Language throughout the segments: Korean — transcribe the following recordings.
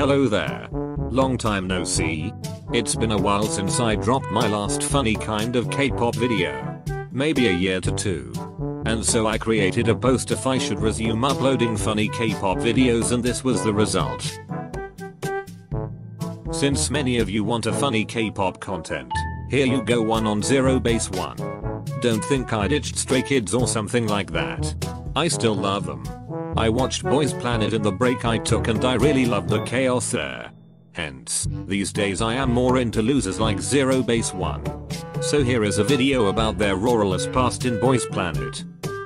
Hello there. Long time no see. It's been a while since I dropped my last funny kind of K-pop video. Maybe a year to two. And so I created a post if I should resume uploading funny K-pop videos and this was the result. Since many of you want a funny K-pop content, here you go one on Zero Base 1. Don't think I ditched Stray Kids or something like that. I still love them. I watched Boys Planet in the break I took and I really loved the chaos there. Hence, these days I am more into losers like Zero Base 1. So here is a video about their ruralist past in Boys Planet.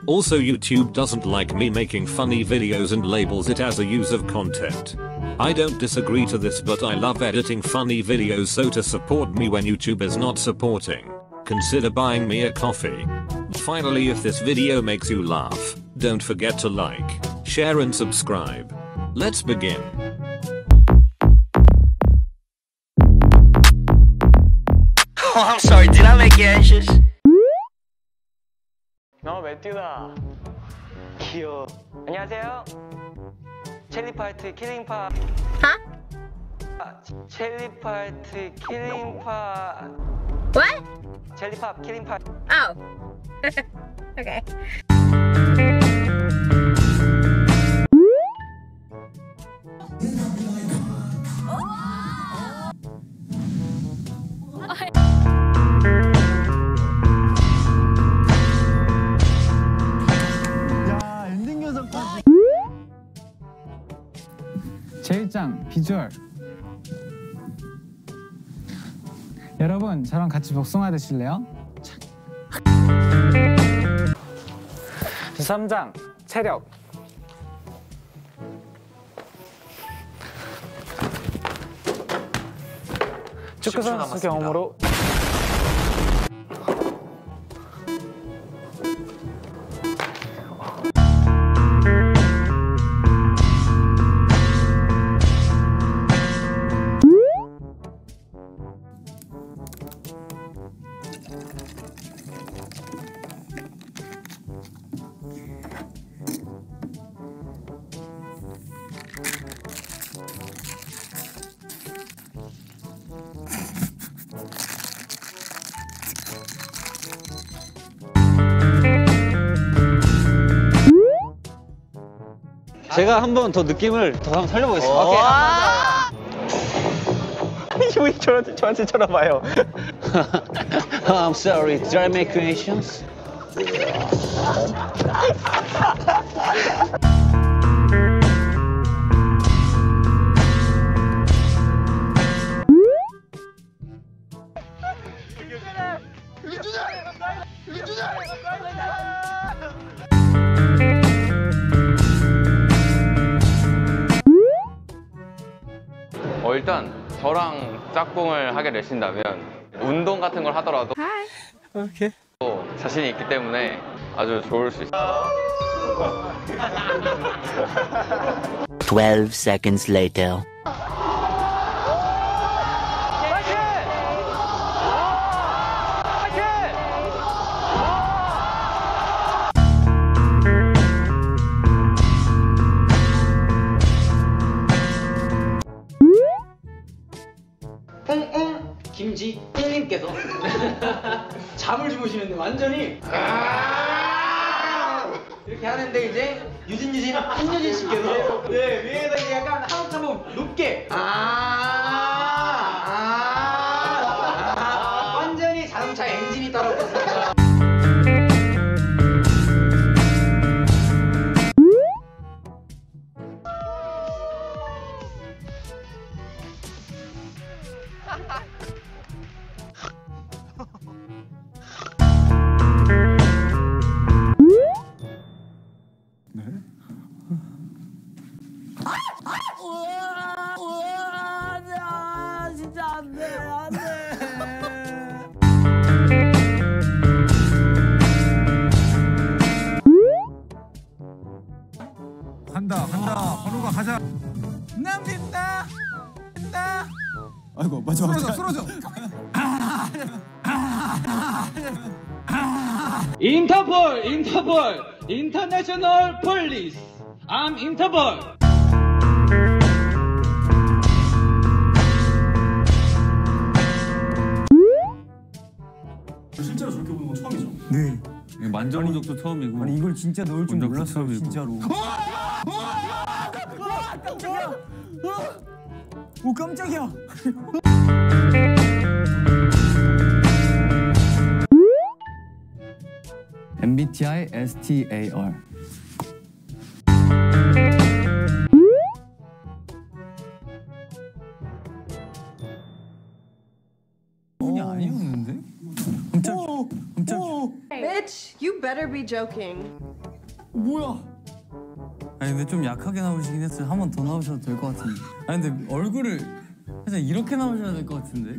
Also YouTube doesn't like me making funny videos and labels it as a use of content. I don't disagree to this but I love editing funny videos so to support me when YouTube is not supporting, consider buying me a coffee. Finally if this video makes you laugh, don't forget to like, share and subscribe. Let's begin. Oh, I'm sorry, did I make you anxious? 너 매튜다 귀여워 안녕하세요 첼리파이트 키링파 Huh? 첼리파이트 키링파 What? 첼리팝 키링파 Oh. okay. 비주얼. 여러분 저랑 같이 복숭아 드실래요? 3장 체력. 축구 선수 경험으로 제가 한 번 더 느낌을 더 한번 살려보겠습니다. 오케이. 왜 저한테, 저한테 쳐다봐요. I'm sorry, did I make creations? 어, 일단 저랑 짝꿍을 하게 되신다면 운동 같은 걸 하더라도 또 자신이 있기 때문에 아주 좋을 수 있어요. 12 seconds later. 잠을 주무시는데 완전히 이렇게 하는데 이제 유진 유진 한유진 씨께서 네 위에서 이제 약간 한 옥타브 높게 아, 아, 아, 완전히 자동차 엔진이. 간다 아이고 마지막 쓰러져 쓰러져. Interpol Interpol international police. I'm Interpol 실제로 저렇게 보는 건 처음이죠? 네. 만져본 적도 처음이고 아니 이걸 진짜 넣을 줄 몰랐어요 진짜로. 오 깜짝이야. MBTI STAR 분이 아니었는데? 깜짝. 깜짝. Bitch, you better be joking. 뭐야? 아니 근데 좀 약하게 나오시긴 했어요 한 번 더 나오셔도 될 것 같은데 아니 근데 얼굴을 살짝 이렇게 나오셔야 될 것 같은데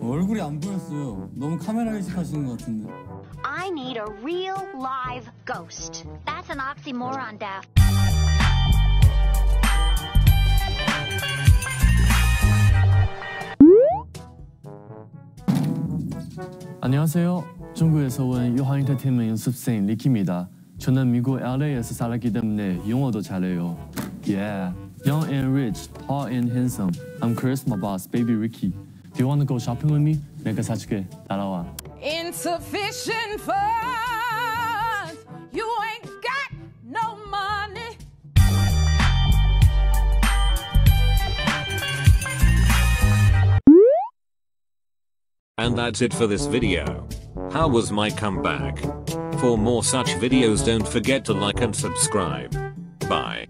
얼굴이 안 보였어요 너무 카메라 의식하시는 것 같은데 I need a real live ghost. That's an oxymoron, Daft. 안녕하세요. 중국에서 온 유한 엔터테인먼트 연습생 리키입니다. 저는 미국 LA에서 살았기 때문에 영어도 잘해요. Yeah. Young and rich, tall and handsome. I'm Chris, my boss, baby Ricky. Do you want to go shopping with me? 내가 사줄게. 따라와. Insufficient funds. You ain't got no money. And that's it for this video. How was my comeback? For more such videos don't forget to like and subscribe. Bye.